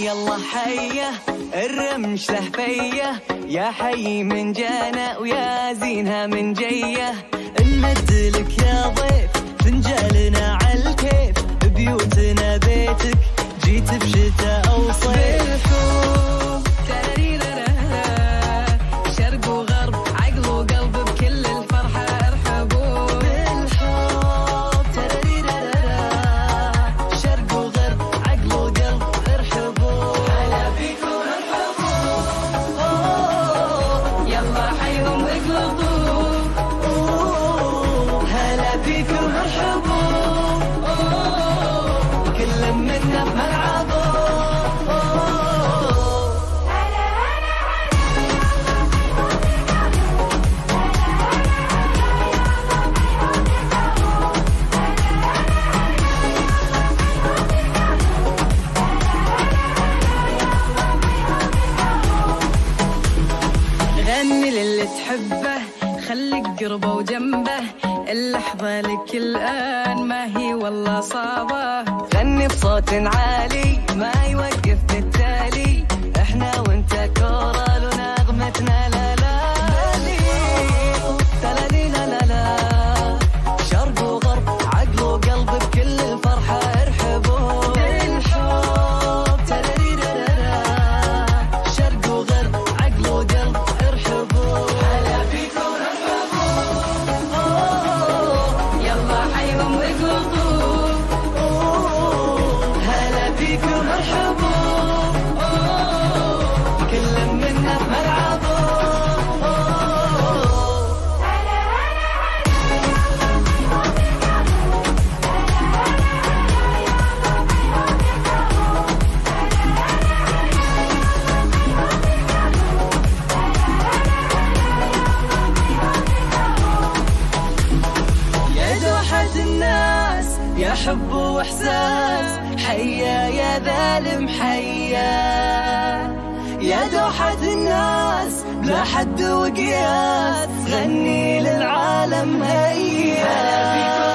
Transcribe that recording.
يلا حية الرمش له فية. يا حي من جانا ويا زينها من جية. نمد لك يا ضيف فنجالنا عالكيف بيوتنا بيتك جيت بشتاء أو صيف هلا بيكم ارحبوا كل منا بملعبه غني للي تحبه خليك قربه وجنبه. اللحظة لك الآن ما هي والله صعبة. غني بصوت عالي ما يوقف حب وإحساس. حيا يا ذالم حيا يا دوحة الناس. بلا حد وقياس. غني للعالم هيا.